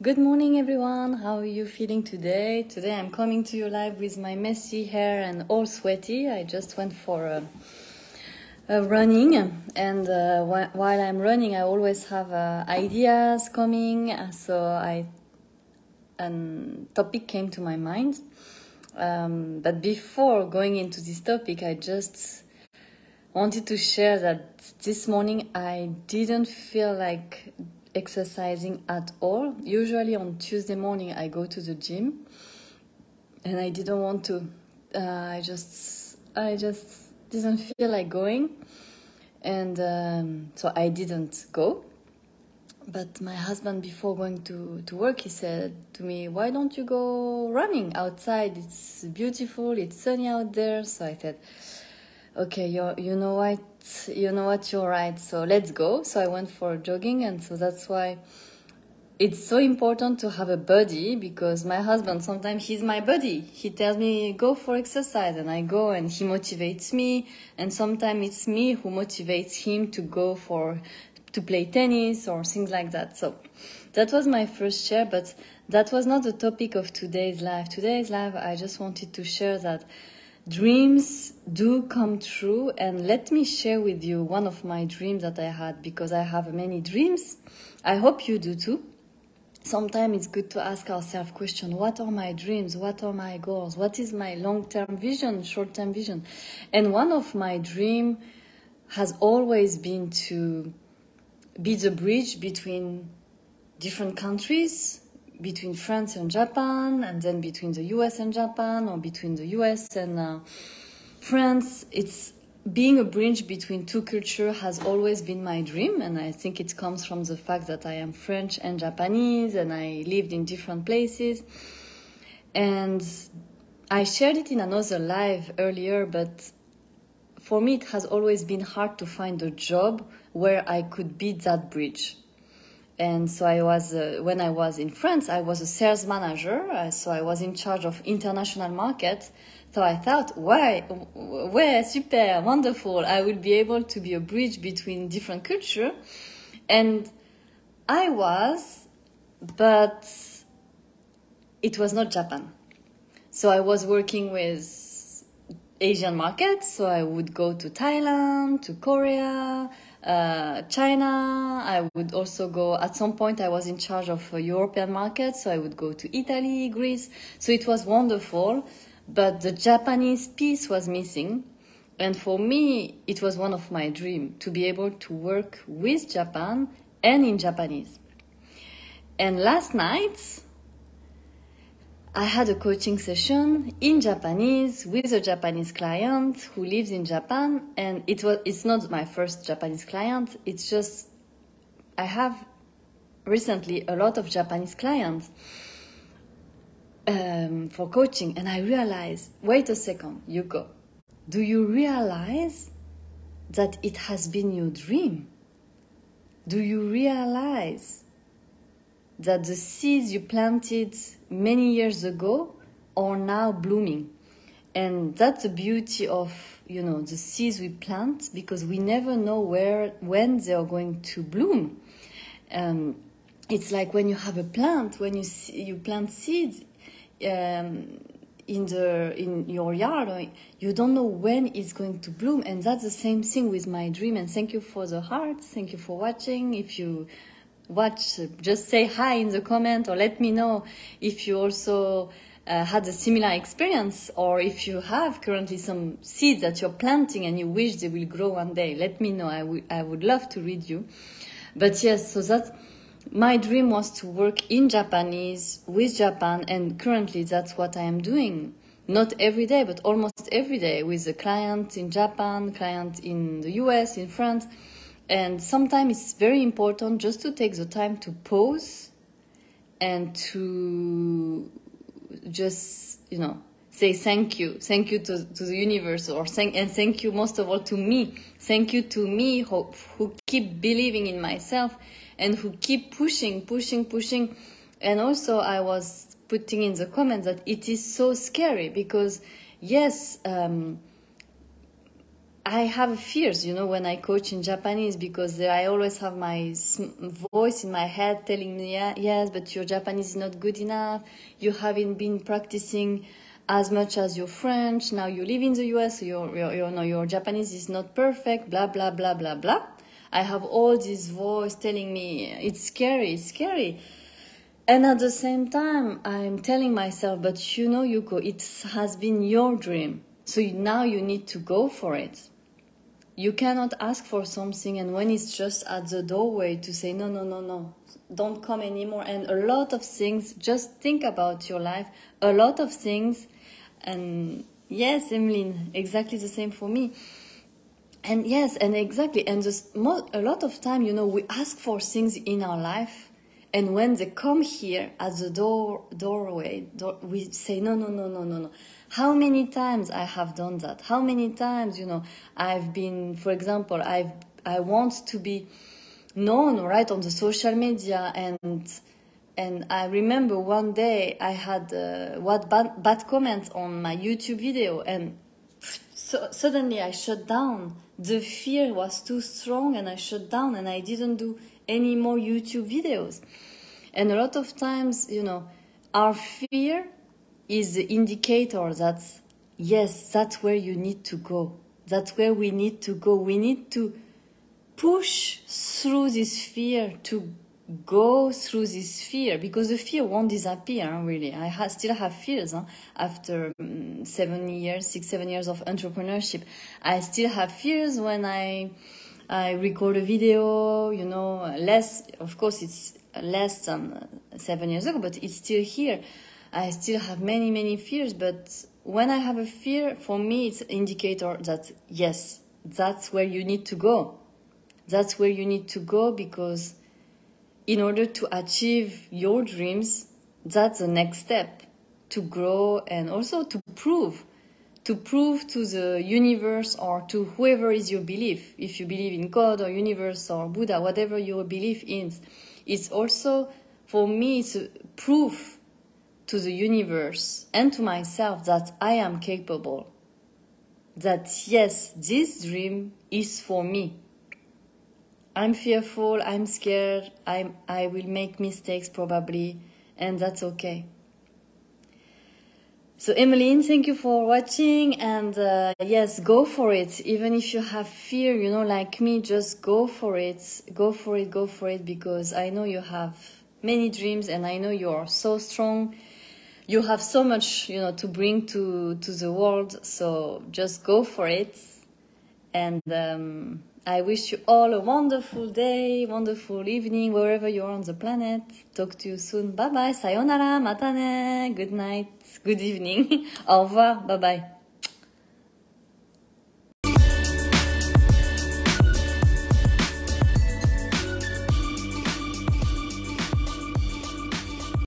Good morning, everyone. How are you feeling today? Today I'm coming to you live with my messy hair and all sweaty. I just went for a, a running, and uh, wh- while I'm running, I always have uh, ideas coming. So I a topic came to my mind. Um, but before going into this topic, I just wanted to share that this morning I didn't feel like exercising at all. Usually on Tuesday morning, I go to the gym, and I didn't want to. Uh, I just, I just didn't feel like going, and um, so I didn't go. But my husband, before going to, to work, he said to me, Why don't you go running outside? It's beautiful, it's sunny out there. So I said, Okay, you you know what? You know what? You're right. So let's go. So I went for jogging, and so that's why it's so important to have a buddy because my husband sometimes he's my buddy. He tells me go for exercise, and I go, and he motivates me. And sometimes it's me who motivates him to go for to play tennis or things like that. So that was my first share, but that was not the topic of today's live. Today's live, I just wanted to share that dreams do come true and let me share with you one of my dreams that I had because I have many dreams. I hope you do too. Sometimes it's good to ask ourselves question what are my dreams what are my goals what is my long-term vision short-term vision and one of my dream has always been to be the bridge between different countries, between France and Japan, and then between the US and Japan, or between the US and uh, France. It's being a bridge between two cultures has always been my dream, and I think it comes from the fact that I am French and Japanese, and I lived in different places. And I shared it in another live earlier, but for me, it has always been hard to find a job where I could be that bridge. And so I was, uh, when I was in France, I was a sales manager. Uh, so I was in charge of international market. So I thought, why, where, super, wonderful. I will be able to be a bridge between different culture. And I was, but it was not Japan. So I was working with Asian markets. So I would go to Thailand, to Korea, uh, China. I would also go, at some point, I was in charge of European markets, so I would go to Italy, Greece. So it was wonderful, but the Japanese piece was missing. And for me, it was one of my dreams to be able to work with Japan and in Japanese. And last night, I had a coaching session in Japanese with a Japanese client who lives in Japan, and it was it's not my first Japanese client. It's just I have recently a lot of Japanese clients um, for coaching, and I realized wait a second, Yuko, do you realize that it has been your dream? Do you realize that the seeds you planted many years ago are now blooming? And that's the beauty of you know the seeds we plant because we never know where when they are going to bloom. Um, it's like when you have a plant, when you see, you plant seeds um, in the in your yard, you don't know when it's going to bloom, and that's the same thing with my dream. And thank you for the heart. Thank you for watching. If you watch, just say hi in the comment or let me know if you also uh, had a similar experience or if you have currently some seeds that you're planting and you wish they will grow one day. Let me know. I, I would love to read you. But yes, so that's my dream was to work in Japanese with Japan, and currently that's what I am doing. Not every day, but almost every day with a client in Japan, client in the US, in France. And sometimes it's very important just to take the time to pause and to just, you know, say thank you. Thank you to, to the universe or thank, and thank you most of all to me. Thank you to me who, who keep believing in myself and who keep pushing, pushing, pushing. And also I was putting in the comments that it is so scary because yes, um, I have fears, you know, when I coach in Japanese because I always have my voice in my head telling me, yeah, yes, but your Japanese is not good enough. You haven't been practicing as much as your French. Now you live in the US, so your, your, your, no, your Japanese is not perfect, blah, blah, blah, blah, blah. I have all this voice telling me it's scary, it's scary. And at the same time, I'm telling myself, but you know, Yuko, it has been your dream. So now you need to go for it you cannot ask for something and when it's just at the doorway to say no no no no. Don't come anymore. And a lot of things just think about your life. A lot of things. And yes Emeline exactly the same for me. And yes and exactly. And just a lot of time you know we ask for things in our life and when they come here at the door doorway door, we say no no no no no no how many times I have done that? How many times, you know, I've been, for example, I've, I want to be known, right, on the social media and, and I remember one day I had uh, what bad, bad comments on my YouTube video and so, suddenly I shut down. The fear was too strong and I shut down and I didn't do any more YouTube videos. And a lot of times, you know, our fear is the indicator that yes, that's where you need to go. That's where we need to go. We need to push through this fear to go through this fear because the fear won't disappear really i ha still have fears huh? after um, seven years six seven years of entrepreneurship i still have fears when i i record a video you know less of course it's less than seven years ago but it's still here I still have many, many fears, but when I have a fear, for me, it's an indicator that yes, that's where you need to go. That's where you need to go because in order to achieve your dreams, that's the next step to grow and also to prove to prove to the universe or to whoever is your belief if you believe in god or universe or buddha whatever your belief is it's also for me it's a proof to the universe and to myself that I am capable. That yes, this dream is for me. I'm fearful, I'm scared, I'm, I will make mistakes probably, and that's okay. So Emeline, thank you for watching and uh, yes, go for it. Even if you have fear, you know, like me, just go for it. Go for it, go for it because I know you have many dreams and I know you are so strong you have so much you know to bring to to the world so just go for it and um, i wish you all a wonderful day wonderful evening wherever you are on the planet. Talk to you soon. Bye bye sayonara. Matane. Good night. Good evening. Au revoir. Bye bye